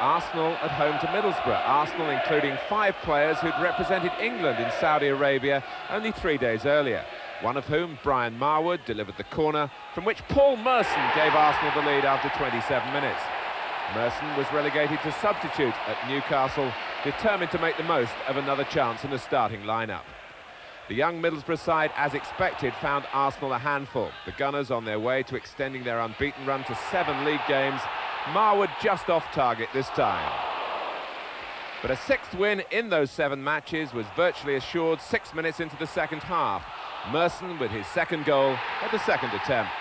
Arsenal at home to Middlesbrough. Arsenal including five players who'd represented England in Saudi Arabia only three days earlier. One of whom, Brian Marwood, delivered the corner, from which Paul Merson gave Arsenal the lead after 27 minutes. Merson was relegated to substitute at Newcastle, determined to make the most of another chance in the starting lineup. The young Middlesbrough side, as expected, found Arsenal a handful. The Gunners on their way to extending their unbeaten run to seven league games. Marwood just off target this time. But a sixth win in those seven matches was virtually assured six minutes into the second half. Merson with his second goal at the second attempt.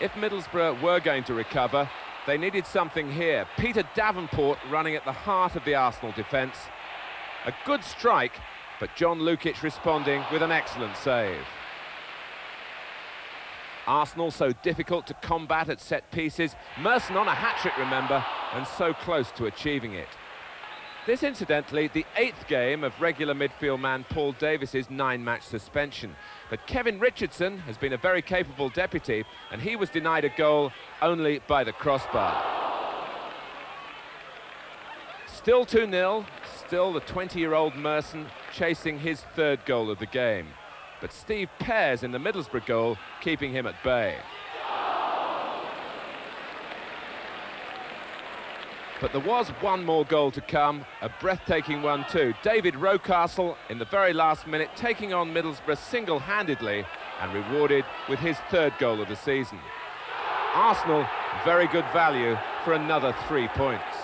If Middlesbrough were going to recover, they needed something here. Peter Davenport running at the heart of the Arsenal defence. A good strike, but John Lukic responding with an excellent save. Arsenal so difficult to combat at set pieces. Merson on a hat-trick, remember, and so close to achieving it. This, incidentally, the eighth game of regular midfield man Paul Davis's nine-match suspension. But Kevin Richardson has been a very capable deputy, and he was denied a goal only by the crossbar. Still 2-0, still the 20-year-old Merson chasing his third goal of the game. But Steve Pears in the Middlesbrough goal, keeping him at bay. But there was one more goal to come, a breathtaking one too. David Rocastle in the very last minute taking on Middlesbrough single-handedly and rewarded with his third goal of the season. Arsenal, very good value for another three points.